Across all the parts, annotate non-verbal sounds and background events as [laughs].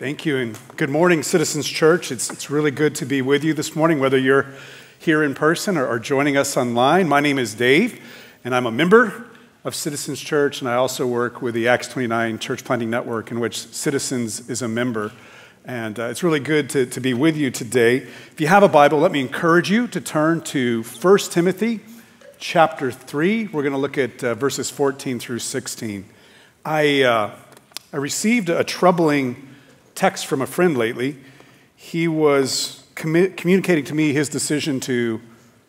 Thank you, and good morning, Citizens Church. It's, it's really good to be with you this morning, whether you're here in person or, or joining us online. My name is Dave, and I'm a member of Citizens Church, and I also work with the Acts 29 Church Planting Network, in which Citizens is a member. And uh, it's really good to, to be with you today. If you have a Bible, let me encourage you to turn to 1 Timothy chapter 3. We're going to look at uh, verses 14 through 16. I, uh, I received a troubling text from a friend lately. He was communicating to me his decision to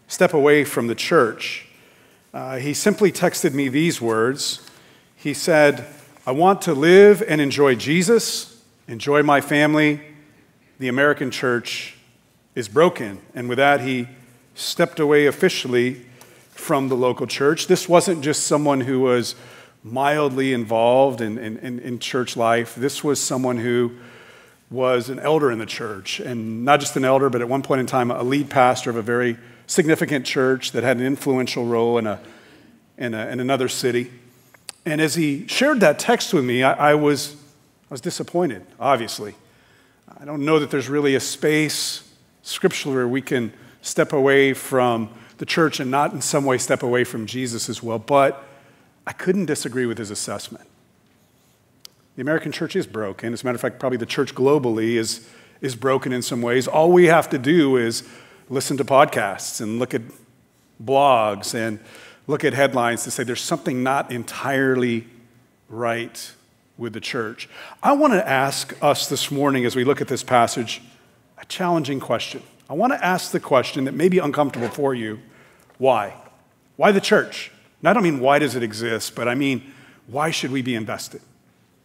step away from the church. Uh, he simply texted me these words. He said, I want to live and enjoy Jesus, enjoy my family. The American church is broken. And with that, he stepped away officially from the local church. This wasn't just someone who was mildly involved in, in, in, church life, this was someone who was an elder in the church, and not just an elder, but at one point in time, a lead pastor of a very significant church that had an influential role in, a, in, a, in another city. And as he shared that text with me, I, I, was, I was disappointed, obviously. I don't know that there's really a space scripturally where we can step away from the church and not in some way step away from Jesus as well, but I couldn't disagree with his assessment. The American church is broken. As a matter of fact, probably the church globally is, is broken in some ways. All we have to do is listen to podcasts and look at blogs and look at headlines to say there's something not entirely right with the church. I want to ask us this morning as we look at this passage a challenging question. I want to ask the question that may be uncomfortable for you why? Why the church? And I don't mean why does it exist, but I mean why should we be invested?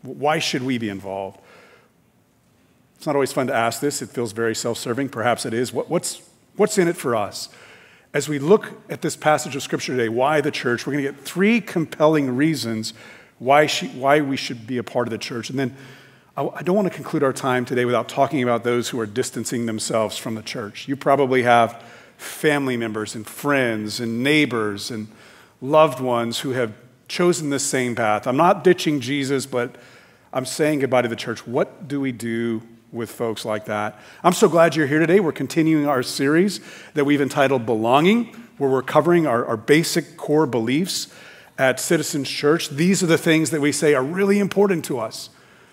Why should we be involved? It's not always fun to ask this. It feels very self serving. Perhaps it is. What, what's, what's in it for us? As we look at this passage of Scripture today, why the church, we're going to get three compelling reasons why, she, why we should be a part of the church. And then I, I don't want to conclude our time today without talking about those who are distancing themselves from the church. You probably have family members and friends and neighbors and loved ones who have chosen this same path. I'm not ditching Jesus, but I'm saying goodbye to the church. What do we do with folks like that? I'm so glad you're here today. We're continuing our series that we've entitled Belonging, where we're covering our, our basic core beliefs at Citizens Church. These are the things that we say are really important to us.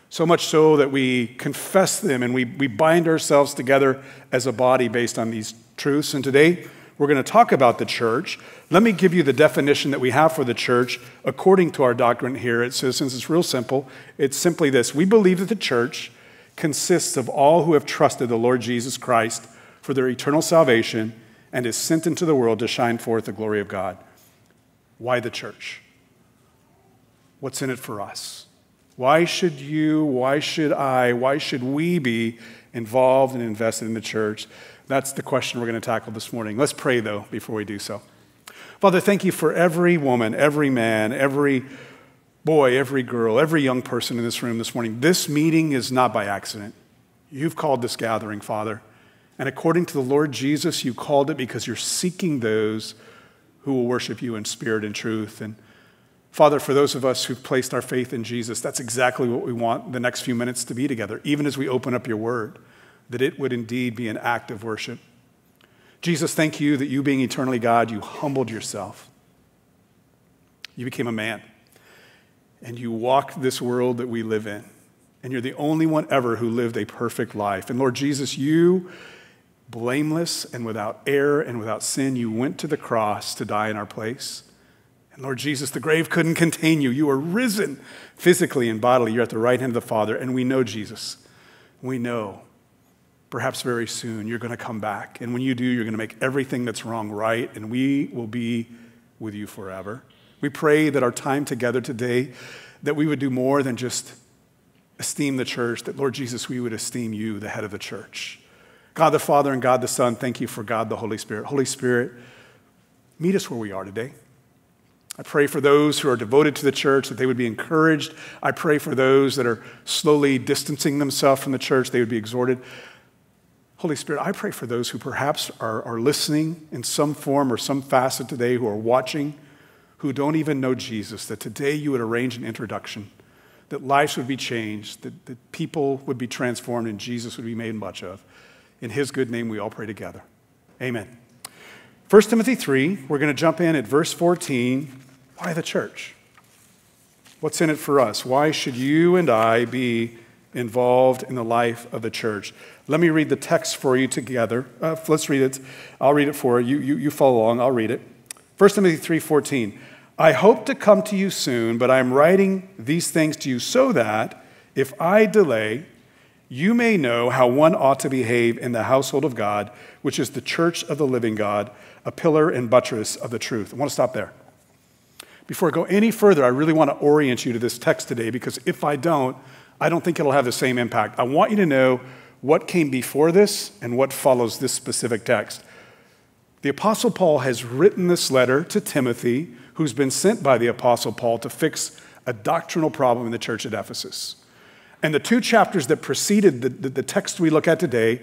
So much so that we confess them and we, we bind ourselves together as a body based on these truths. And today, we're going to talk about the church. Let me give you the definition that we have for the church according to our doctrine here at Citizens. It's real simple. It's simply this We believe that the church consists of all who have trusted the Lord Jesus Christ for their eternal salvation and is sent into the world to shine forth the glory of God. Why the church? What's in it for us? Why should you, why should I, why should we be involved and invested in the church? That's the question we're going to tackle this morning. Let's pray, though, before we do so. Father, thank you for every woman, every man, every boy, every girl, every young person in this room this morning. This meeting is not by accident. You've called this gathering, Father. And according to the Lord Jesus, you called it because you're seeking those who will worship you in spirit and truth. And Father, for those of us who've placed our faith in Jesus, that's exactly what we want the next few minutes to be together, even as we open up your word that it would indeed be an act of worship. Jesus, thank you that you, being eternally God, you humbled yourself. You became a man. And you walked this world that we live in. And you're the only one ever who lived a perfect life. And Lord Jesus, you, blameless and without error and without sin, you went to the cross to die in our place. And Lord Jesus, the grave couldn't contain you. You were risen physically and bodily. You're at the right hand of the Father. And we know Jesus. We know perhaps very soon, you're going to come back. And when you do, you're going to make everything that's wrong right, and we will be with you forever. We pray that our time together today, that we would do more than just esteem the church, that Lord Jesus, we would esteem you, the head of the church. God the Father and God the Son, thank you for God the Holy Spirit. Holy Spirit, meet us where we are today. I pray for those who are devoted to the church that they would be encouraged. I pray for those that are slowly distancing themselves from the church, they would be exhorted. Holy Spirit, I pray for those who perhaps are, are listening in some form or some facet today, who are watching, who don't even know Jesus, that today you would arrange an introduction, that lives would be changed, that, that people would be transformed, and Jesus would be made much of. In his good name, we all pray together. Amen. 1 Timothy 3, we're going to jump in at verse 14. Why the church? What's in it for us? Why should you and I be involved in the life of the church? Let me read the text for you together. Uh, let's read it. I'll read it for you. You, you follow along. I'll read it. 1 Timothy 3:14. I hope to come to you soon, but I am writing these things to you so that if I delay, you may know how one ought to behave in the household of God, which is the church of the living God, a pillar and buttress of the truth. I want to stop there. Before I go any further, I really want to orient you to this text today because if I don't, I don't think it'll have the same impact. I want you to know what came before this and what follows this specific text. The Apostle Paul has written this letter to Timothy, who's been sent by the Apostle Paul to fix a doctrinal problem in the church at Ephesus. And the two chapters that preceded the, the, the, text we look at today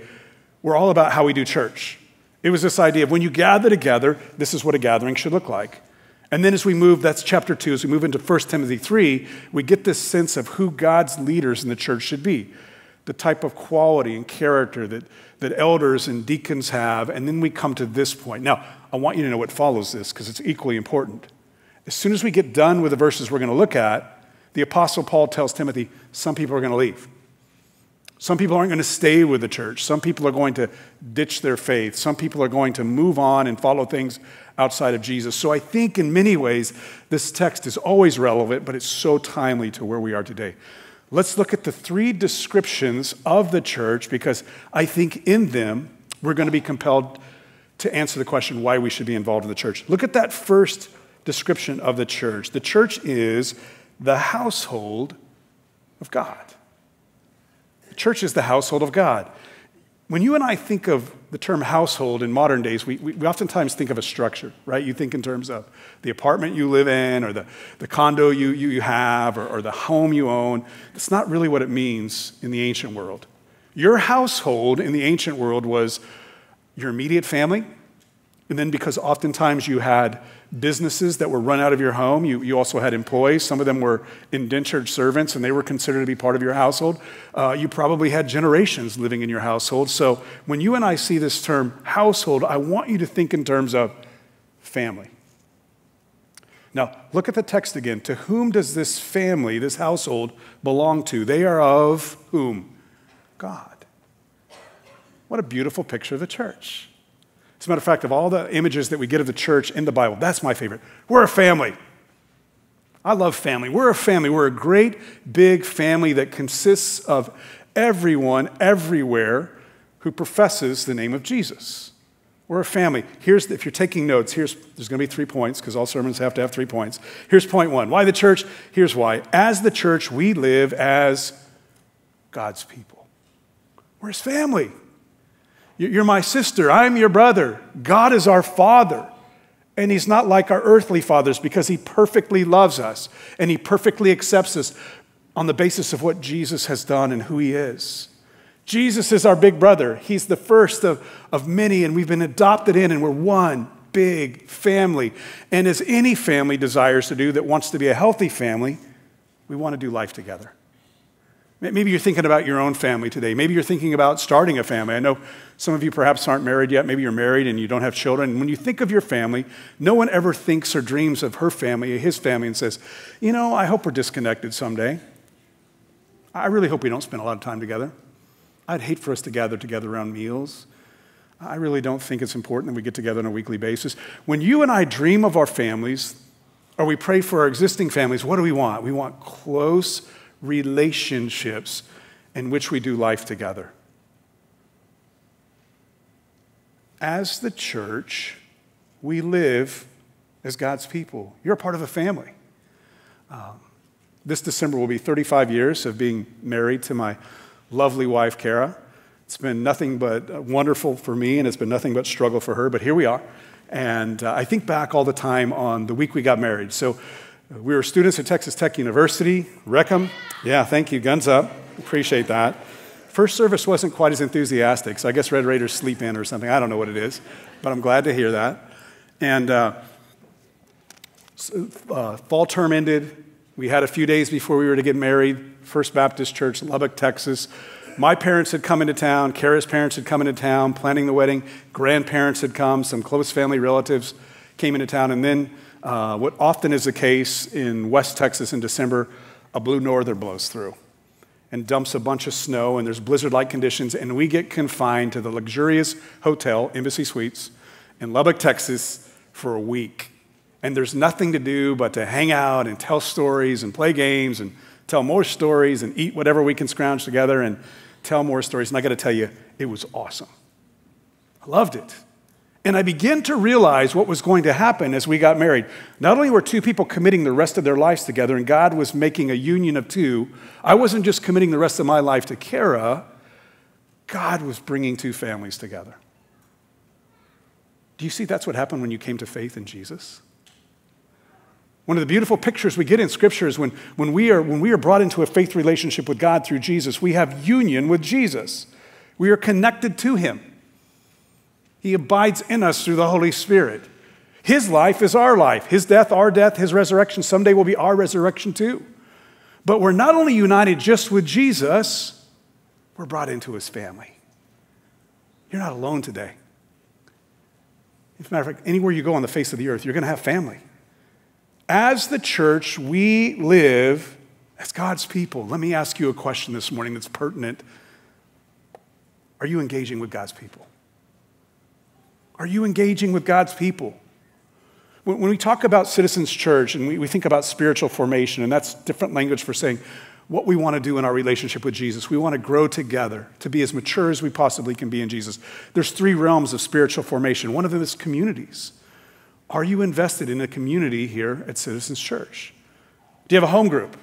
were all about how we do church. It was this idea of when you gather together, this is what a gathering should look like. And then as we move, that's chapter two, as we move into 1 Timothy 3, we get this sense of who God's leaders in the church should be, the type of quality and character that that elders and deacons have, and then we come to this point. Now, I want you to know what follows this because it's equally important. As soon as we get done with the verses we're going to look at, the Apostle Paul tells Timothy some people are going to leave. Some people aren't going to stay with the church. Some people are going to ditch their faith. Some people are going to move on and follow things outside of Jesus. So I think in many ways, this text is always relevant, but it's so timely to where we are today. Let's look at the three descriptions of the church because I think in them we're going to be compelled to answer the question why we should be involved in the church. Look at that first description of the church. The church is the household of God. Church is the household of God. When you and I think of the term household in modern days, we, we, we, oftentimes think of a structure, right? You think in terms of the apartment you live in, or the, the condo you, you, you have, or, or the home you own. That's not really what it means in the ancient world. Your household in the ancient world was your immediate family, and then because oftentimes you had businesses that were run out of your home, you, you also had employees. Some of them were indentured servants and they were considered to be part of your household. Uh, you probably had generations living in your household. So when you and I see this term household, I want you to think in terms of family. Now, look at the text again. To whom does this family, this household, belong to? They are of whom? God. What a beautiful picture of the church. As a matter of fact, of all the images that we get of the church in the Bible, that's my favorite. We're a family. I love family. We're a family. We're a great big family that consists of everyone everywhere who professes the name of Jesus. We're a family. Here's if you're taking notes, here's there's going to be three points because all sermons have to have three points. Here's point 1. Why the church? Here's why. As the church, we live as God's people. We're his family. You're my sister. I'm your brother. God is our father. And he's not like our earthly fathers because he perfectly loves us and he perfectly accepts us on the basis of what Jesus has done and who he is. Jesus is our big brother. He's the first of, of many, and we've been adopted in, and we're one big family. And as any family desires to do that wants to be a healthy family, we want to do life together. Maybe you're thinking about your own family today. Maybe you're thinking about starting a family. I know some of you perhaps aren't married yet. Maybe you're married and you don't have children. When you think of your family, no one ever thinks or dreams of her family, his family, and says, You know, I hope we're disconnected someday. I really hope we don't spend a lot of time together. I'd hate for us to gather together around meals. I really don't think it's important that we get together on a weekly basis. When you and I dream of our families, or we pray for our existing families, what do we want? We want close relationships in which we do life together. As the church, we live as God's people. You're a part of a family. Um, this December will be 35 years of being married to my lovely wife, Kara. It's been nothing but wonderful for me, and it's been nothing but struggle for her, but here we are. And uh, I think back all the time on the week we got married. So we were students at Texas Tech University, Wreck 'em. Yeah, thank you. Guns up. Appreciate that. First service wasn't quite as enthusiastic, so I guess Red Raiders sleep in or something. I don't know what it is, but I'm glad to hear that. And uh, uh, fall term ended. We had a few days before we were to get married, First Baptist Church, Lubbock, Texas. My parents had come into town, Kara's parents had come into town, planning the wedding. Grandparents had come, some close family relatives came into town. And then, uh, what often is the case in West Texas in December, a blue norther blows through and dumps a bunch of snow, and there's blizzard like conditions, and we get confined to the luxurious hotel, Embassy Suites, in Lubbock, Texas, for a week. And there's nothing to do but to hang out and tell stories and play games and tell more stories and eat whatever we can scrounge together and tell more stories. And I got to tell you, it was awesome. I loved it. And I began to realize what was going to happen as we got married. Not only were two people committing the rest of their lives together, and God was making a union of two, I wasn't just committing the rest of my life to Kara, God was bringing two families together. Do you see that's what happened when you came to faith in Jesus? One of the beautiful pictures we get in Scripture is when, when, we are, when we are brought into a faith relationship with God through Jesus, we have union with Jesus. We are connected to Him. He abides in us through the Holy Spirit. His life is our life. His death, our death. His resurrection someday will be our resurrection too. But we're not only united just with Jesus, we're brought into His family. You're not alone today. As a matter of fact, anywhere you go on the face of the earth, you're going to have family. As the church, we live as God's people. Let me ask you a question this morning that's pertinent. Are you engaging with God's people? Are you engaging with God's people? When, we talk about Citizens Church and we, think about spiritual formation, and that's different language for saying what we want to do in our relationship with Jesus. We want to grow together to be as mature as we possibly can be in Jesus. There's three realms of spiritual formation. One of them is communities. Are you invested in a community here at Citizens Church? Do you have a home group?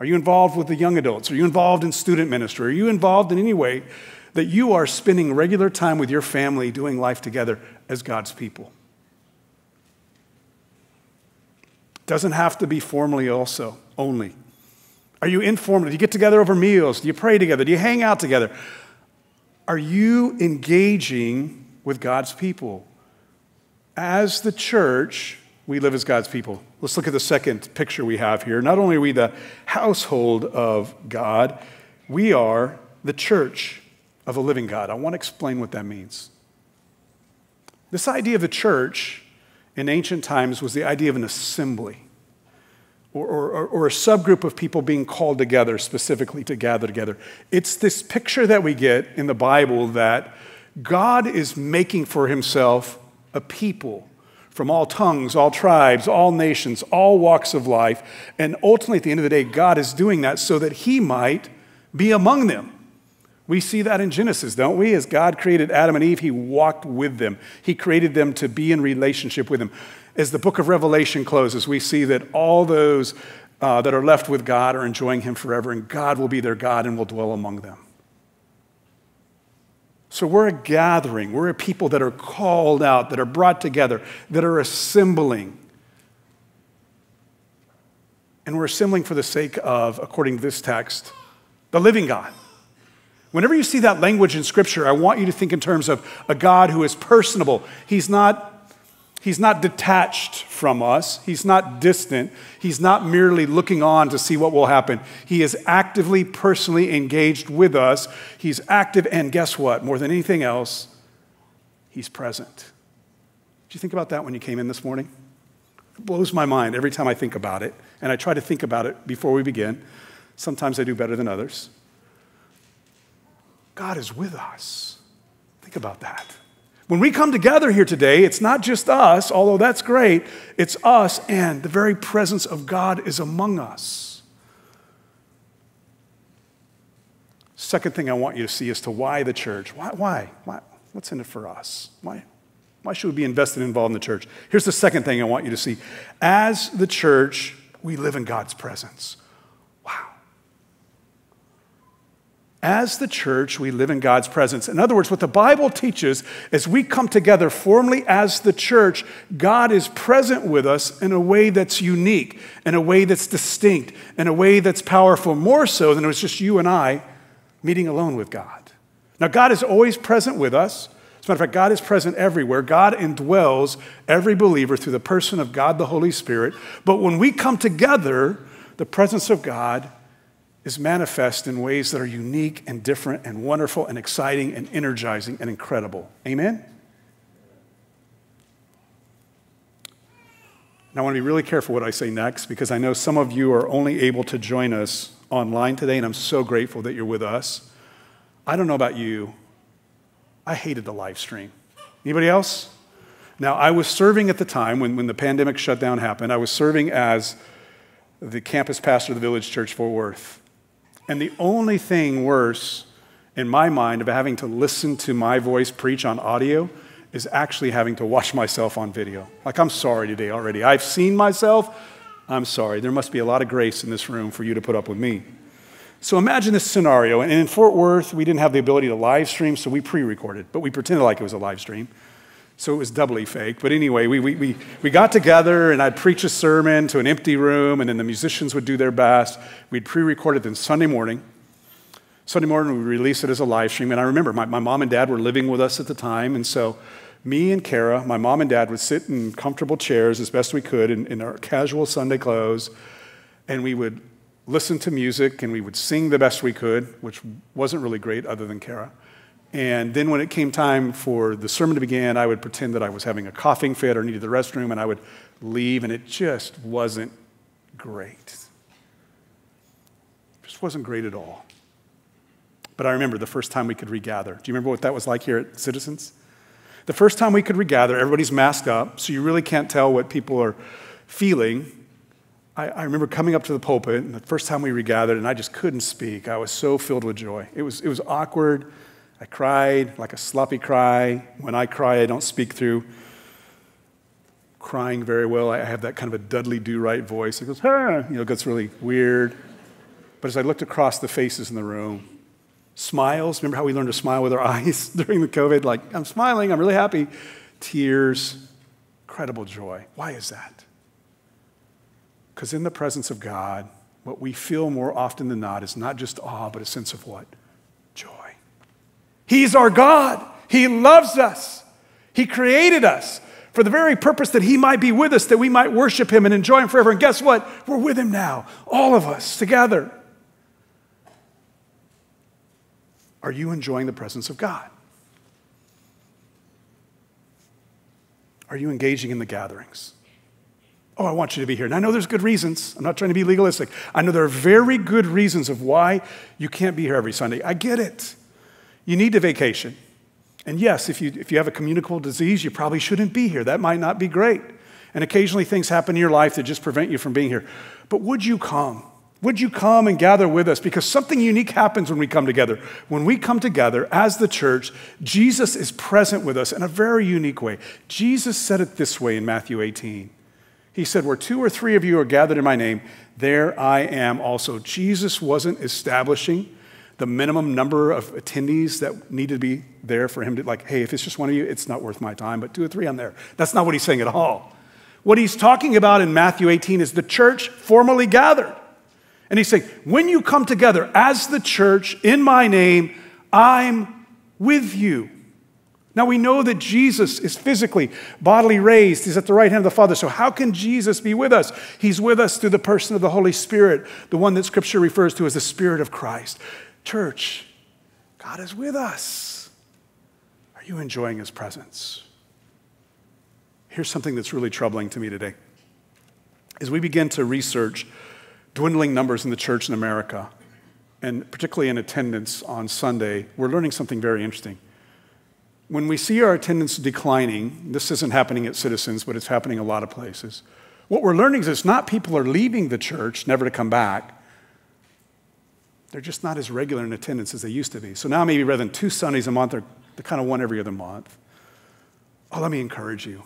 Are you involved with the young adults? Are you involved in student ministry? Are you involved in any way that you are spending regular time with your family doing life together as God's people? Doesn't have to be formally also, only. Are you informal? Do you get together over meals? Do you pray together? Do you hang out together? Are you engaging with God's people? As the church, we live as God's people. Let's look at the second picture we have here. Not only are we the household of God, we are the church of a living God. I want to explain what that means. This idea of the church in ancient times was the idea of an assembly or, or, or, a subgroup of people being called together specifically to gather together. It's this picture that we get in the Bible that God is making for himself a people from all tongues, all tribes, all nations, all walks of life. And ultimately, at the end of the day, God is doing that so that he might be among them. We see that in Genesis, don't we? As God created Adam and Eve, he walked with them, he created them to be in relationship with him as the book of Revelation closes, we see that all those uh, that are left with God are enjoying Him forever, and God will be their God and will dwell among them. So we're a gathering. We're a people that are called out, that are brought together, that are assembling. And we're assembling for the sake of, according to this text, the living God. Whenever you see that language in Scripture, I want you to think in terms of a God who is personable. He's not He's not detached from us. He's not distant. He's not merely looking on to see what will happen. He is actively, personally engaged with us. He's active, and guess what? More than anything else, He's present. Did you think about that when you came in this morning? It blows my mind every time I think about it, and I try to think about it before we begin. Sometimes I do better than others. God is with us. Think about that. When we come together here today, it's not just us, although that's great, it's us, and the very presence of God is among us. Second thing I want you to see as to why the church. Why? Why? why? What's in it for us? Why? Why should we be invested and involved in the church? Here's the second thing I want you to see. As the church, we live in God's presence. As the church, we live in God's presence. In other words, what the Bible teaches is we come together formally as the church, God is present with us in a way that's unique, in a way that's distinct, in a way that's powerful, more so than it was just you and I meeting alone with God. Now, God is always present with us. As a matter of fact, God is present everywhere. God indwells every believer through the person of God the Holy Spirit. But when we come together, the presence of God is manifest in ways that are unique and different and wonderful and exciting and energizing and incredible. Amen? Now, I want to be really careful what I say next because I know some of you are only able to join us online today, and I'm so grateful that you're with us. I don't know about you. I hated the live stream. Anybody else? Now, I was serving at the time when, when the pandemic shutdown happened. I was serving as the campus pastor of the Village Church Fort Worth. And the only thing worse in my mind of having to listen to my voice preach on audio is actually having to watch [laughs] myself on video. Like, I'm sorry today already. I've seen myself. I'm sorry. There must be a lot of grace in this room for you to put up with me. So imagine this scenario. And in Fort Worth, we didn't have the ability to live stream, so we pre recorded, but we pretended like it was a live stream. So it was doubly fake. But anyway, we, we, we, we got together and I'd preach a sermon to an empty room, and then the musicians would do their best. We'd pre record it then Sunday morning. Sunday morning, we released it as a live stream. And I remember my, my mom and dad were living with us at the time. And so me and Kara, my mom and dad, would sit in comfortable chairs as best we could in, in our casual Sunday clothes. And we would listen to music and we would sing the best we could, which wasn't really great other than Kara. And then when it came time for the sermon to begin, I would pretend that I was having a coughing fit or needed the restroom, and I would leave, and it just wasn't great. It just wasn't great at all. But I remember the first time we could regather. Do you remember what that was like here at Citizens? The first time we could regather, everybody's masked up, so you really can't tell what people are feeling. I, I, remember coming up to the pulpit, and the first time we regathered, and I just couldn't speak. I was so filled with joy. It was, it was awkward. I cried like a sloppy cry. When I cry, I don't speak through crying very well. I have that kind of a Dudley Do Right voice. It goes, you know, it gets really weird. But as I looked across the faces in the room, smiles, remember how we learned to smile with our [laughs] eyes during the COVID? Like, I'm smiling, I'm really happy. Tears, incredible joy. Why is that? Because in the presence of God, what we feel more often than not is not just awe, but a sense of what? He's our God. He loves us. He created us for the very purpose that He might be with us, that we might worship Him and enjoy Him forever. And guess what? We're with Him now, all of us together. Are you enjoying the presence of God? Are you engaging in the gatherings? Oh, I want you to be here. And I know there's good reasons. I'm not trying to be legalistic. I know there are very good reasons of why you can't be here every Sunday. I get it. You need to vacation. And yes, if you, if you have a communicable disease, you probably shouldn't be here. That might not be great. And occasionally things happen in your life that just prevent you from being here. But would you come? Would you come and gather with us? Because something unique happens when we come together. When we come together as the church, Jesus is present with us in a very unique way. Jesus said it this way in Matthew 18. He said, Where two or three of you are gathered in my name, there I am also. Jesus wasn't establishing the minimum number of attendees that needed to be there for him to, like, hey, if it's just one of you, it's not worth my time, but two or three, I'm there. That's not what he's saying at all. What he's talking about in Matthew 18 is the church formally gathered. And he's saying, when you come together as the church in my name, I'm with you. Now we know that Jesus is physically, bodily raised. He's at the right hand of the Father. So, how can Jesus be with us? He's with us through the person of the Holy Spirit, the one that Scripture refers to as the Spirit of Christ. Church, God is with us. Are you enjoying his presence? Here's something that's really troubling to me today. As we begin to research dwindling numbers in the church in America, and particularly in attendance on Sunday, we're learning something very interesting. When we see our attendance declining, this isn't happening at Citizens, but it's happening a lot of places. What we're learning is it's not people are leaving the church never to come back. They're just not as regular in attendance as they used to be. So now, maybe rather than two Sundays a month, they're, they're kind of one every other month. Oh, let me encourage you.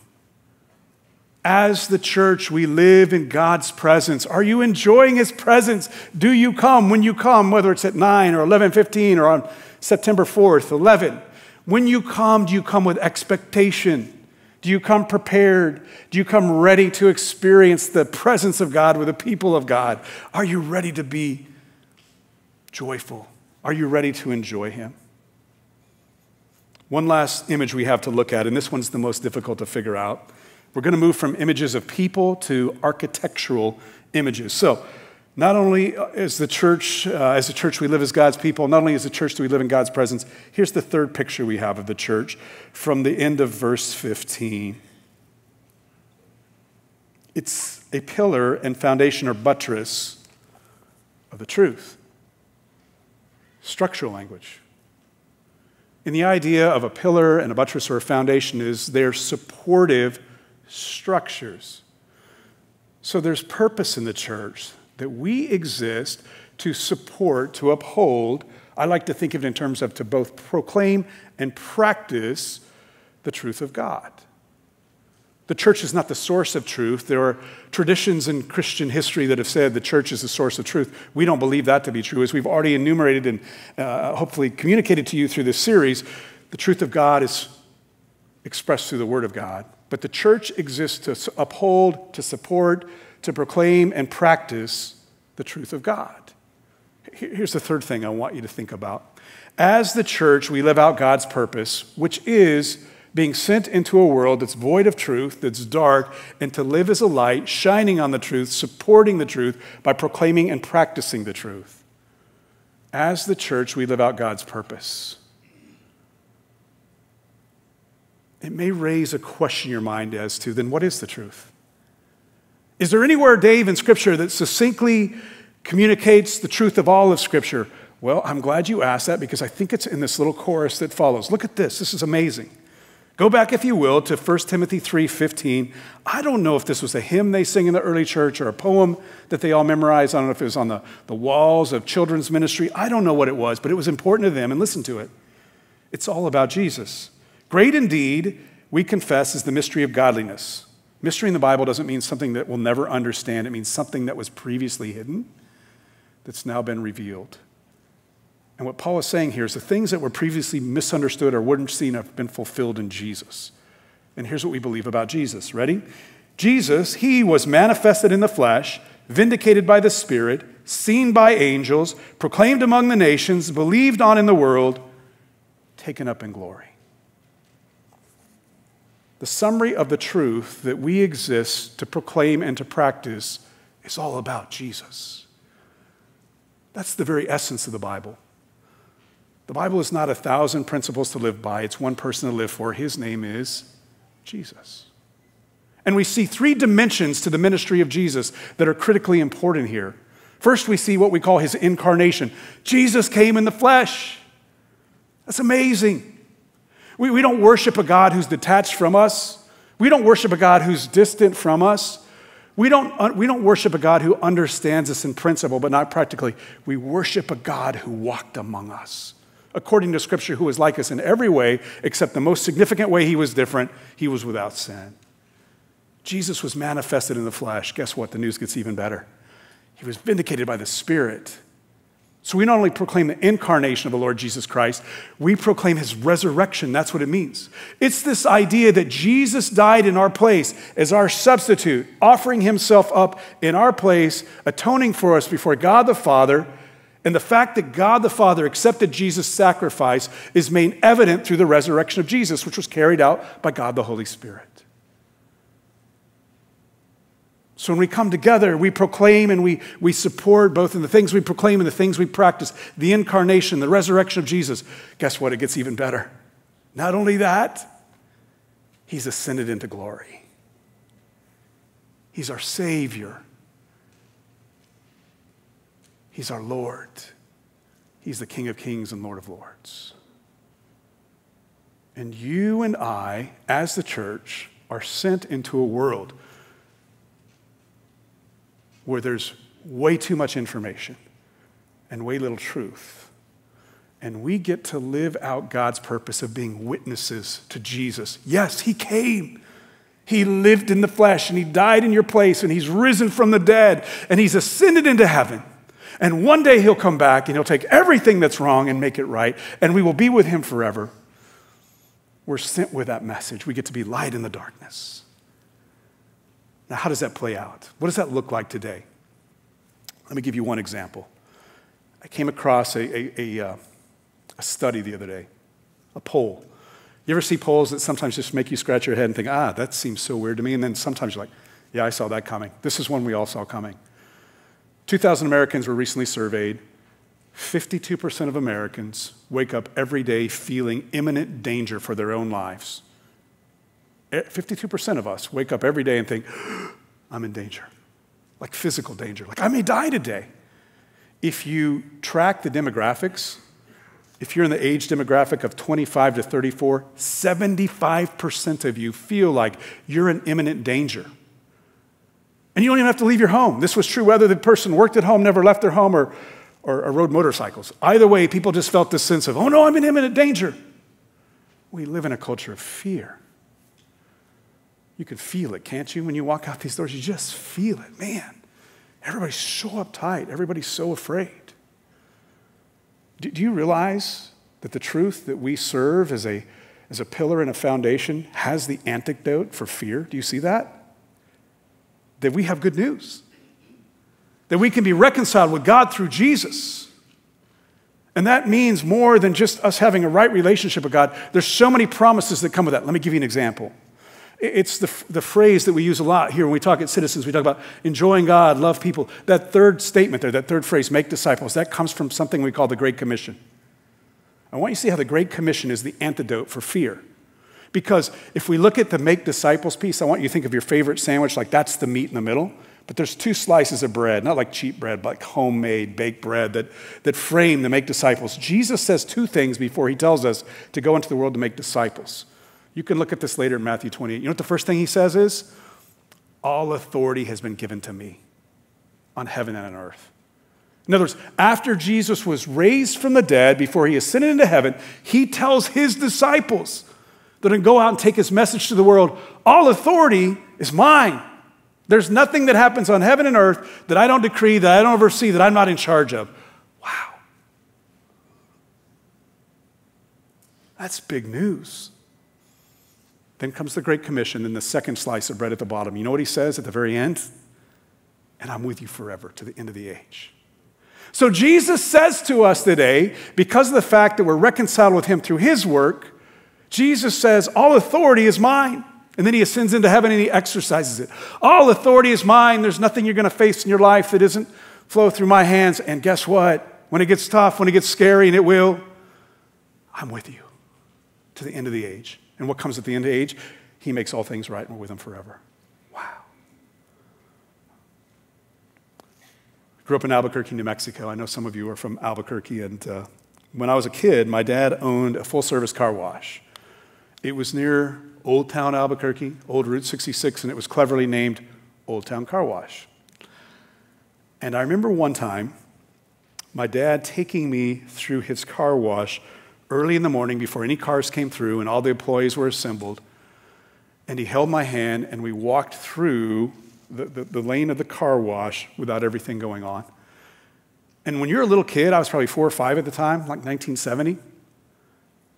As the church, we live in God's presence. Are you enjoying His presence? Do you come when you come, whether it's at 9 or 11:15 or on September 4th, 11? When you come, do you come with expectation? Do you come prepared? Do you come ready to experience the presence of God with the people of God? Are you ready to be joyful? Are you ready to enjoy Him? One last image we have to look at, and this one's the most difficult to figure out. We're going to move from images of people to architectural images. So, Not only as the church, uh, as the church, we live as God's people. Not only as the church do we live in God's presence. Here's the third picture we have of the church from the end of verse 15. It's a pillar and foundation or buttress of the truth. Structural language. And the idea of a pillar and a buttress or a foundation is they're supportive structures. So there's purpose in the church that we exist to support, to uphold. I like to think of it in terms of to both proclaim and practice the truth of God. The church is not the source of truth. There are traditions in Christian history that have said the church is the source of truth. We don't believe that to be true. As we've already enumerated and uh, hopefully communicated to you through this series, the truth of God is expressed through the Word of God. But the church exists to uphold, to support, to proclaim, and practice the truth of God. Here's the third thing I want you to think about. As the church, we live out God's purpose, which is being sent into a world that's void of truth, that's dark, and to live as a light, shining on the truth, supporting the truth by proclaiming and practicing the truth. As the church, we live out God's purpose. It may raise a question in your mind as to then what is the truth? Is there anywhere, Dave, in Scripture that succinctly communicates the truth of all of Scripture? Well, I'm glad you asked that because I think it's in this little chorus that follows. Look at this. This is amazing. Go back, if you will, to 1 Timothy 3:15. I don't know if this was a hymn they sing in the early church or a poem that they all memorized. I don't know if it was on the, the walls of children's ministry. I don't know what it was, but it was important to them, and listen to it. It's all about Jesus. Great indeed, we confess, is the mystery of godliness. Mystery in the Bible doesn't mean something that we'll never understand, it means something that was previously hidden that's now been revealed. And what Paul is saying here is the things that were previously misunderstood or weren't seen have been fulfilled in Jesus. And here's what we believe about Jesus. Ready? Jesus, he was manifested in the flesh, vindicated by the Spirit, seen by angels, proclaimed among the nations, believed on in the world, taken up in glory. The summary of the truth that we exist to proclaim and to practice is all about Jesus. That's the very essence of the Bible. The Bible is not a thousand principles to live by, it's one person to live for. His name is Jesus. And we see three dimensions to the ministry of Jesus that are critically important here. First, we see what we call his incarnation. Jesus came in the flesh. That's amazing. We, we don't worship a God who's detached from us. We don't worship a God who's distant from us. We don't, uh, we don't worship a God who understands us in principle, but not practically. We worship a God who walked among us. According to Scripture, who was like us in every way, except the most significant way he was different, he was without sin. Jesus was manifested in the flesh. Guess what? The news gets even better. He was vindicated by the Spirit. So we not only proclaim the incarnation of the Lord Jesus Christ, we proclaim his resurrection. That's what it means. It's this idea that Jesus died in our place as our substitute, offering himself up in our place, atoning for us before God the Father. And the fact that God the Father accepted Jesus' sacrifice is made evident through the resurrection of Jesus, which was carried out by God the Holy Spirit. So when we come together, we proclaim and we, we support both in the things we proclaim and the things we practice the incarnation, the resurrection of Jesus. Guess what? It gets even better. Not only that, he's ascended into glory. He's our Savior. He's our Lord. He's the King of Kings and Lord of Lords. And you and I, as the church, are sent into a world where there's way too much information and way little truth. And we get to live out God's purpose of being witnesses to Jesus. Yes, He came. He lived in the flesh and He died in your place and He's risen from the dead and He's ascended into heaven. And one day He'll come back and He'll take everything that's wrong and make it right and we will be with Him forever. We're sent with that message. We get to be light in the darkness. Now, how does that play out? What does that look like today? Let me give you one example. I came across a, a, a, uh, a study the other day, a poll. You ever see polls that sometimes just make you scratch your head and think, ah, that seems so weird to me? And then sometimes you're like, yeah, I saw that coming. This is one we all saw coming. 2,000 Americans were recently surveyed. 52% of Americans wake up every day feeling imminent danger for their own lives. 52% of us wake up every day and think, [gasps] I'm in danger, like physical danger, like I may die today. If you track the demographics, if you're in the age demographic of 25 to 34, 75% of you feel like you're in imminent danger. And you don't even have to leave your home. This was true whether the person worked at home, never left their home, or, or, or rode motorcycles. Either way, people just felt this sense of, oh no, I'm in imminent danger. We live in a culture of fear. You can feel it, can't you? When you walk out these doors, you just feel it. Man, everybody's so uptight, everybody's so afraid. Do, do you realize that the truth that we serve as a, as a pillar and a foundation has the antidote for fear? Do you see that? That we have good news, that we can be reconciled with God through Jesus. And that means more than just us having a right relationship with God. There's so many promises that come with that. Let me give you an example. It's the, the phrase that we use a lot here when we talk at Citizens. We talk about enjoying God, love people. That third statement there, that third phrase, make disciples, that comes from something we call the Great Commission. I want you to see how the Great Commission is the antidote for fear. Because if we look at the make disciples piece, I want you to think of your favorite sandwich like that's the meat in the middle. But there's two slices of bread, not like cheap bread, but like homemade baked bread that, that frame the make disciples. Jesus says two things before he tells us to go into the world to make disciples. You can look at this later in Matthew 28. You know what the first thing he says is? All authority has been given to me on heaven and on earth. In other words, after Jesus was raised from the dead, before he ascended into heaven, he tells his disciples that to go out and take his message to the world all authority is mine. There's nothing that happens on heaven and earth that I don't decree, that I don't oversee, that I'm not in charge of. Wow. That's big news. Then comes the Great Commission and the second slice of bread at the bottom. You know what he says at the very end? And I'm with you forever to the end of the age. So Jesus says to us today, because of the fact that we're reconciled with him through his work, Jesus says, All authority is mine. And then he ascends into heaven and he exercises it. All authority is mine. There's nothing you're going to face in your life that isn't flow through my hands. And guess what? When it gets tough, when it gets scary, and it will, I'm with you to the end of the age. And what comes at the end of the age? He makes all things right and we're with him forever. Wow. Grew up in Albuquerque, New Mexico. I know some of you are from Albuquerque. And uh, when I was a kid, my dad owned a full service car wash. It was near Old Town Albuquerque, Old Route 66, and it was cleverly named Old Town Car Wash. And I remember one time my dad taking me through his car wash early in the morning before any cars came through and all the employees were assembled. And he held my hand and we walked through the, the, the, lane of the car wash without everything going on. And when you're a little kid, I was probably four or five at the time, like 1970,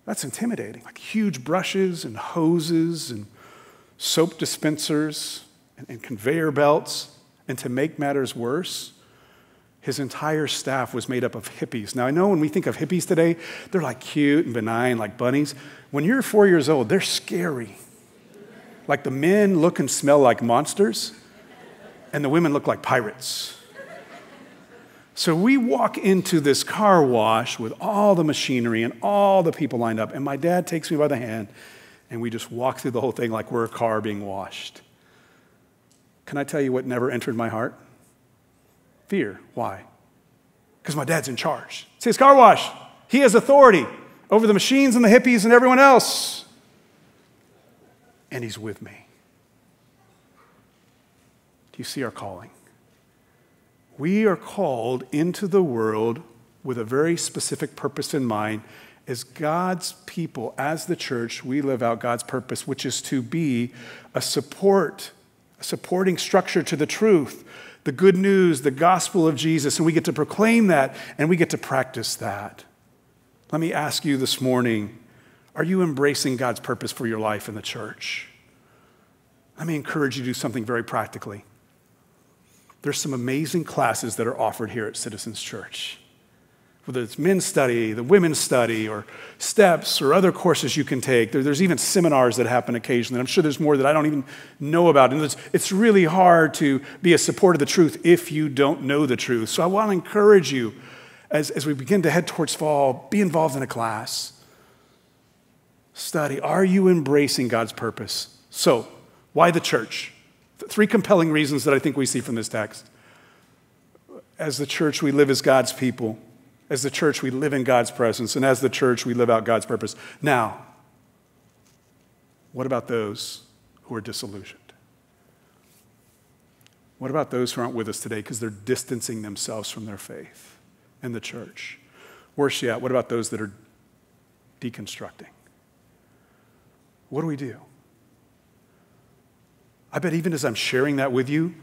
that's intimidating. Like huge brushes and hoses and soap dispensers and, and conveyor belts. And to make matters worse, his entire staff was made up of hippies. Now, I know when we think of hippies today, they're like cute and benign, like bunnies. When you're four years old, they're scary. Like the men look and smell like monsters, and the women look like pirates. So we walk into this car wash with all the machinery and all the people lined up, and my dad takes me by the hand, and we just walk through the whole thing like we're a car being washed. Can I tell you what never entered my heart? Fear. Why? Because my dad's in charge. It's car wash. He has authority over the machines and the hippies and everyone else. And he's with me. Do you see our calling? We are called into the world with a very specific purpose in mind. As God's people, as the church, we live out God's purpose, which is to be a support, a supporting structure to the truth the good news, the gospel of Jesus, and we get to proclaim that and we get to practice that. Let me ask you this morning are you embracing God's purpose for your life in the church? Let me encourage you to do something very practically. There's some amazing classes that are offered here at Citizens Church. whether it's men's study, the women's study, or steps, or other courses you can take. There, there's even seminars that happen occasionally. I'm sure there's more that I don't even know about. And it's, it's really hard to be a supporter of the truth if you don't know the truth. So I want to encourage you as, as we begin to head towards fall, be involved in a class. Study. Are you embracing God's purpose? So, why the church? Three compelling reasons that I think we see from this text. As the church, we live as God's people. As the church, we live in God's presence. And as the church, we live out God's purpose. Now, what about those who are disillusioned? What about those who aren't with us today because they're distancing themselves from their faith and the church? Worse yet, what about those that are deconstructing? What do we do? I bet even as I'm sharing that with you,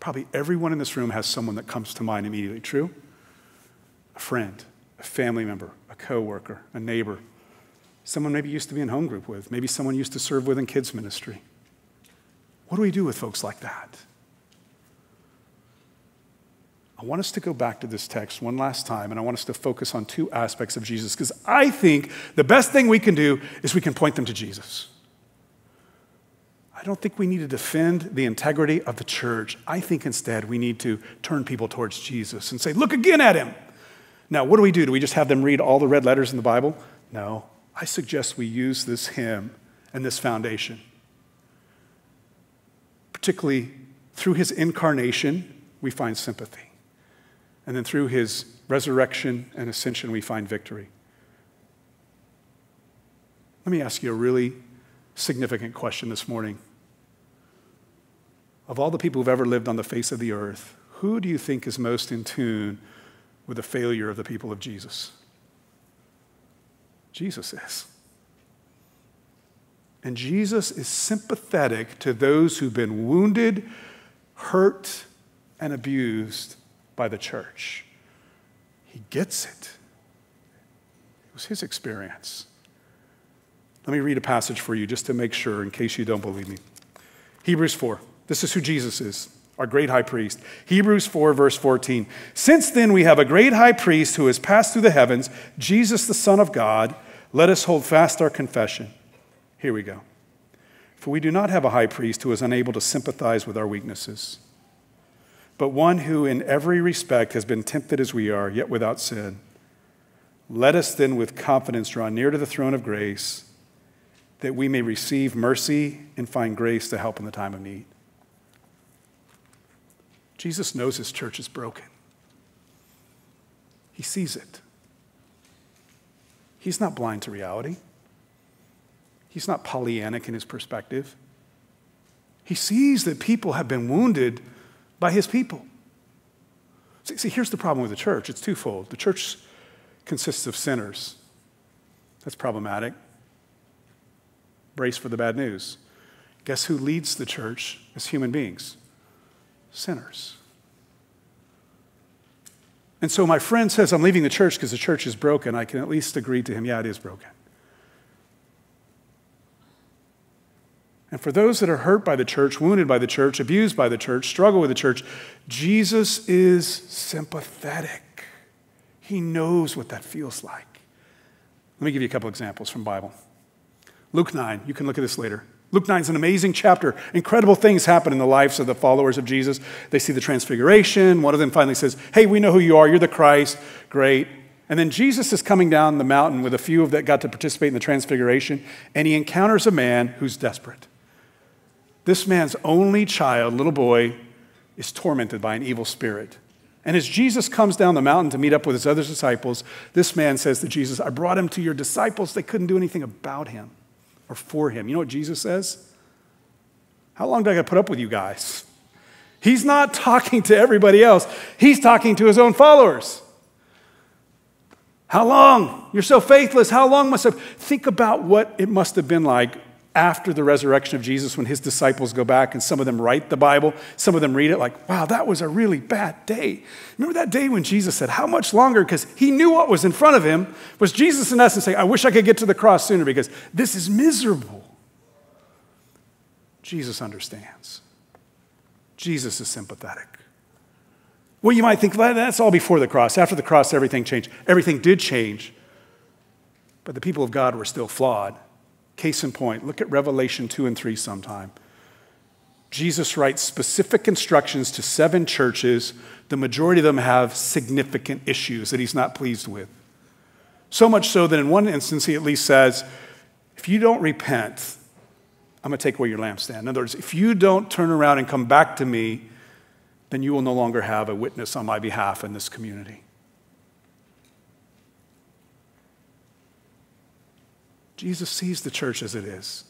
probably everyone in this room has someone that comes to mind immediately. True? A friend, a family member, a coworker, a neighbor, someone maybe used to be in home group with, maybe someone used to serve with in kids ministry. What do we do with folks like that? I want us to go back to this text one last time, and I want us to focus on two aspects of Jesus, because I think the best thing we can do is we can point them to Jesus. I don't think we need to defend the integrity of the church. I think instead we need to turn people towards Jesus and say, look again at him. Now, what do we do? Do we just have them read all the red letters in the Bible? No. I suggest we use this hymn and this foundation. Particularly through his incarnation, we find sympathy. And then through his resurrection and ascension, we find victory. Let me ask you a really significant question this morning. Of all the people who've ever lived on the face of the earth, who do you think is most in tune with the failure of the people of Jesus? Jesus is. And Jesus is sympathetic to those who've been wounded, hurt, and abused by the church. He gets it. It was his experience. Let me read a passage for you just to make sure, in case you don't believe me. Hebrews 4. This is who Jesus is, our great high priest. Hebrews 4, verse 14. Since then we have a great high priest who has passed through the heavens, Jesus, the Son of God. Let us hold fast our confession. Here we go. For we do not have a high priest who is unable to sympathize with our weaknesses, but one who in every respect has been tempted as we are, yet without sin. Let us then with confidence draw near to the throne of grace, that we may receive mercy and find grace to help in the time of need. Jesus knows his church is broken. He sees it. He's not blind to reality. He's not Pollyannic in his perspective. He sees that people have been wounded by his people. See, see, here's the problem with the church it's twofold. The church consists of sinners. That's problematic. Brace for the bad news. Guess who leads the church as human beings? Sinners. And so my friend says, I'm leaving the church because the church is broken. I can at least agree to him, yeah, it is broken. And for those that are hurt by the church, wounded by the church, abused by the church, struggle with the church, Jesus is sympathetic. He knows what that feels like. Let me give you a couple examples from Bible. Luke 9, you can look at this later. Luke 9 is an amazing chapter. Incredible things happen in the lives of the followers of Jesus. They see the transfiguration. One of them finally says, Hey, we know who you are. You're the Christ. Great. And then Jesus is coming down the mountain with a few of that got to participate in the transfiguration, and he encounters a man who's desperate. This man's only child, little boy, is tormented by an evil spirit. And as Jesus comes down the mountain to meet up with his other disciples, this man says to Jesus, I brought him to your disciples. They couldn't do anything about him or for him. You know what Jesus says? How long do I got to put up with you guys? He's not talking to everybody else, he's talking to his own followers. How long? You're so faithless. How long must I think about what it must have been like after the resurrection of Jesus when his disciples go back and some of them write the Bible, some of them read it like, wow, that was a really bad day. Remember that day when Jesus said, How much longer? Because he knew what was in front of him. Was Jesus in essence saying, I wish I could get to the cross sooner because this is miserable? Jesus understands. Jesus is sympathetic. Well, you might think well, that's all before the cross. After the cross, everything changed. Everything did change. But the people of God were still flawed. Case in point, look at Revelation 2 and 3 sometime. Jesus writes specific instructions to seven churches. The majority of them have significant issues that he's not pleased with. So much so that in one instance, he at least says, If you don't repent, I'm going to take away your lampstand. In other words, if you don't turn around and come back to me, then you will no longer have a witness on my behalf in this community. Jesus sees the church as it is.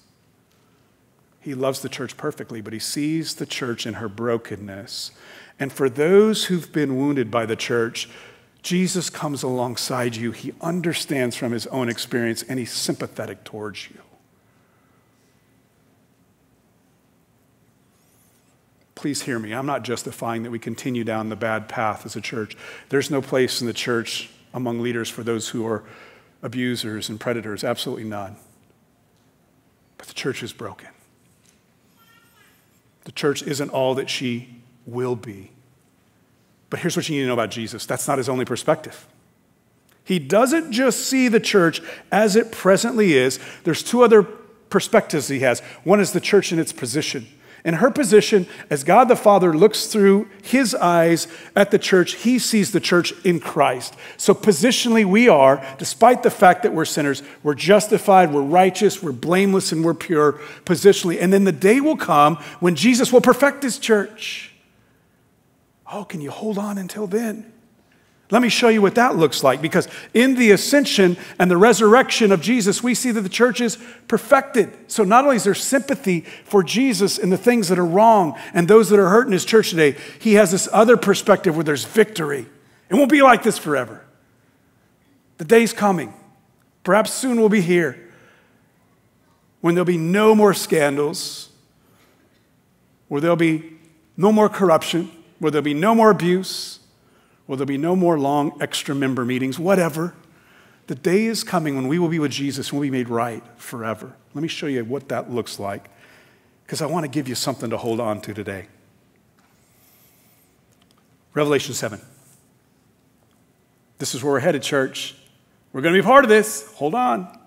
He loves the church perfectly, but he sees the church in her brokenness. And for those who've been wounded by the church, Jesus comes alongside you. He understands from his own experience and he's sympathetic towards you. Please hear me. I'm not justifying that we continue down the bad path as a church. There's no place in the church among leaders for those who are abusers and predators. Absolutely none. But the church is broken. The church isn't all that she will be. But here's what you need to know about Jesus that's not his only perspective. He doesn't just see the church as it presently is, there's two other perspectives he has. One is the church in its position. In her position, as God the Father looks through his eyes at the church, he sees the church in Christ. So, positionally, we are, despite the fact that we're sinners, we're justified, we're righteous, we're blameless, and we're pure positionally. And then the day will come when Jesus will perfect his church. Oh, can you hold on until then? Let me show you what that looks like because in the ascension and the resurrection of Jesus, we see that the church is perfected. So not only is there sympathy for Jesus and the things that are wrong and those that are hurt in his church today, he has this other perspective where there's victory. It won't be like this forever. The day's coming. Perhaps soon we'll be here when there'll be no more scandals, where there'll be no more corruption, where there'll be no more abuse Will there be no more long extra member meetings? Whatever. The day is coming when we will be with Jesus and we'll be made right forever. Let me show you what that looks like because I want to give you something to hold on to today. Revelation 7. This is where we're headed, church. We're going to be part of this. Hold on.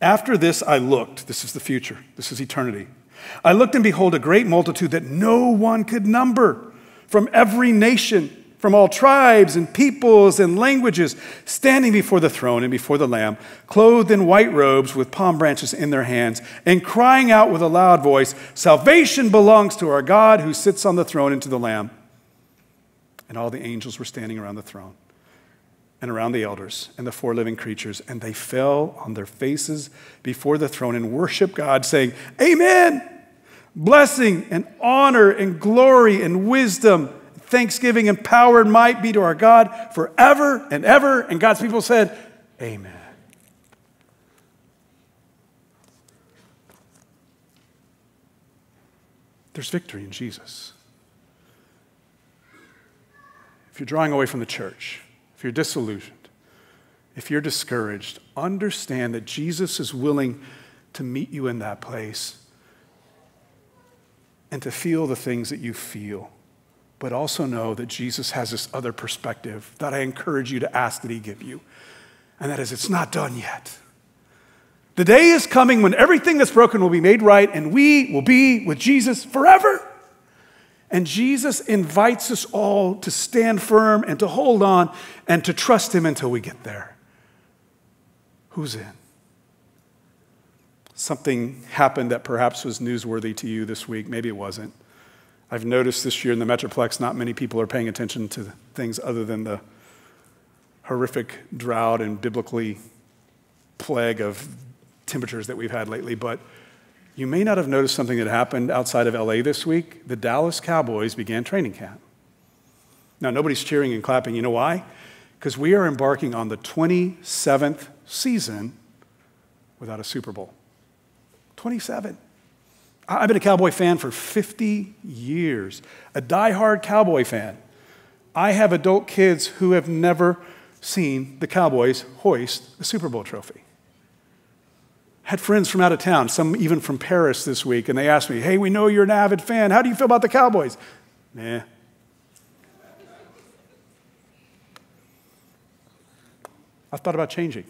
After this, I looked. This is the future, this is eternity. I looked and behold a great multitude that no one could number from every nation from all tribes and peoples and languages, standing before the throne and before the Lamb, clothed in white robes with palm branches in their hands, and crying out with a loud voice Salvation belongs to our God who sits on the throne and to the Lamb. And all the angels were standing around the throne and around the elders and the four living creatures, and they fell on their faces before the throne and worshiped God, saying, Amen! Blessing and honor and glory and wisdom thanksgiving and power and might be to our God forever and ever. And God's people said, Amen. There's victory in Jesus. If you're drawing away from the church, if you're disillusioned, if you're discouraged, understand that Jesus is willing to meet you in that place and to feel the things that you feel but also know that Jesus has this other perspective that I encourage you to ask that He give you. And that is, it's not done yet. The day is coming when everything that's broken will be made right and we will be with Jesus forever. And Jesus invites us all to stand firm and to hold on and to trust Him until we get there. Who's in? Something happened that perhaps was newsworthy to you this week. Maybe it wasn't. I've noticed this year in the Metroplex, not many people are paying attention to things other than the horrific drought and biblically plague of temperatures that we've had lately. But you may not have noticed something that happened outside of LA this week. The Dallas Cowboys began training camp. Now, nobody's cheering and clapping. You know why? Because we are embarking on the 27th season without a Super Bowl. 27. I've been a Cowboy fan for 50 years, a die-hard Cowboy fan. I have adult kids who have never seen the Cowboys hoist a Super Bowl trophy. Had friends from out of town, some even from Paris this week, and they asked me, Hey, we know you're an avid fan. How do you feel about the Cowboys? Nah, I've thought about changing.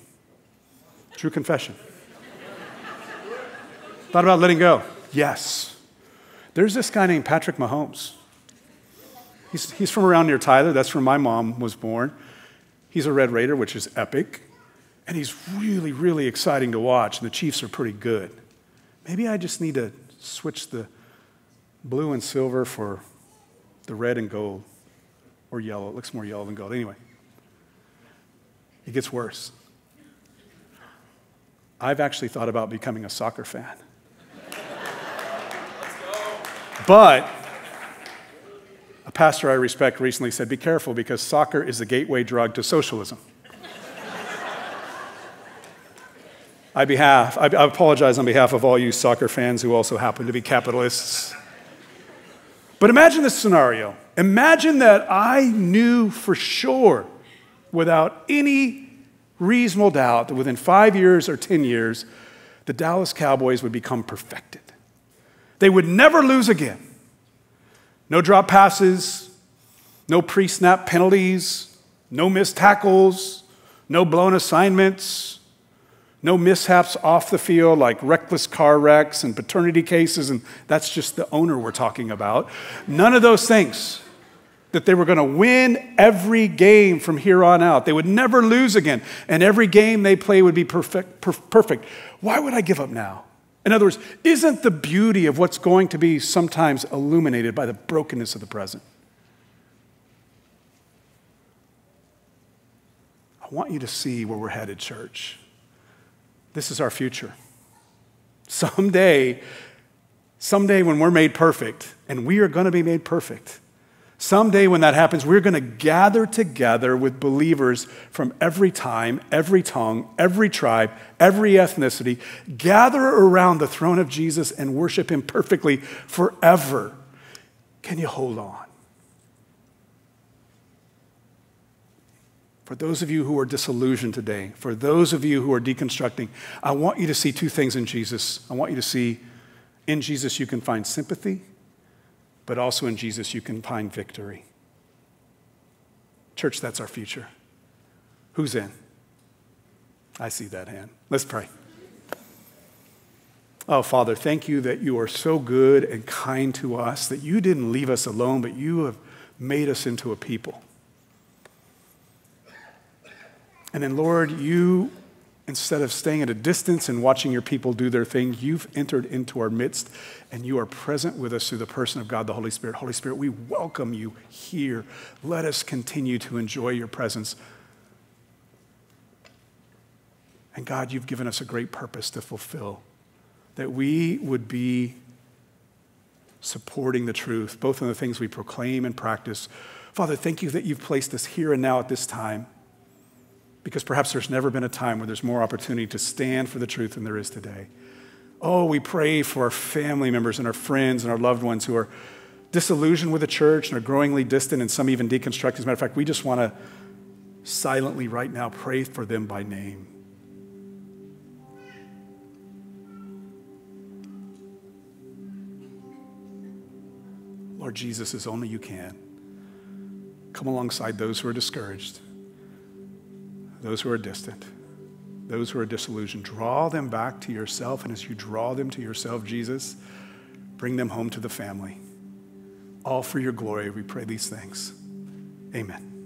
True confession. thought about letting go. Yes. There's this guy named Patrick Mahomes. He's, he's from around near Tyler. That's where my mom was born. He's a Red Raider, which is epic. And he's really, really exciting to watch. And the Chiefs are pretty good. Maybe I just need to switch the blue and silver for the red and gold or yellow. It looks more yellow than gold. Anyway, it gets worse. I've actually thought about becoming a soccer fan. But a pastor I respect recently said, Be careful because soccer is the gateway drug to socialism. I, behalf, I, I apologize on behalf of all you soccer fans who also happen to be capitalists. But imagine this scenario. Imagine that I knew for sure, without any reasonable doubt, that within five years or 10 years, the Dallas Cowboys would become perfected. They would never lose again. No drop passes, no pre snap penalties, no missed tackles, no blown assignments, no mishaps off the field like reckless car wrecks and paternity cases, and that's just the owner we're talking about. None of those things. That they were going to win every game from here on out. They would never lose again, and every game they play would be perfect. perfect. Why would I give up now? In other words, isn't the beauty of what's going to be sometimes illuminated by the brokenness of the present? I want you to see where we're headed, church. This is our future. Someday, someday when we're made perfect, and we are going to be made perfect, someday when that happens, we're going to gather together with believers from every time, every tongue, every tribe, every ethnicity, gather around the throne of Jesus and worship Him perfectly forever. Can you hold on? For those of you who are disillusioned today, for those of you who are deconstructing, I want you to see two things in Jesus. I want you to see in Jesus you can find sympathy, but also in Jesus you can find victory. Church, that's our future. Who's in? I see that hand. Let's pray. Oh, Father, thank you that you are so good and kind to us, that you didn't leave us alone, but you have made us into a people. And then, Lord, you, instead of staying at a distance and watching your people do their thing, you've entered into our midst and you are present with us through the person of God, the Holy Spirit. Holy Spirit, we welcome you here. Let us continue to enjoy your presence. And God, you've given us a great purpose to fulfill that we would be supporting the truth, both in the things we proclaim and practice. Father, thank you that you've placed us here and now at this time because perhaps there's never been a time where there's more opportunity to stand for the truth than there is today. Oh, we pray for our family members and our friends and our loved ones who are disillusioned with the church and are growingly distant and some even deconstructed. As a matter of fact, we just want to silently right now pray for them by name. Lord Jesus, as only you can, come alongside those who are discouraged those who are distant, those who are disillusioned. Draw them back to yourself. And as you draw them to yourself, Jesus, bring them home to the family. All for your glory, we pray these things. Amen.